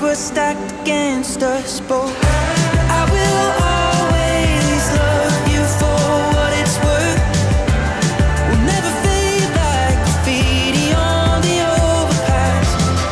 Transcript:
were stacked against us both.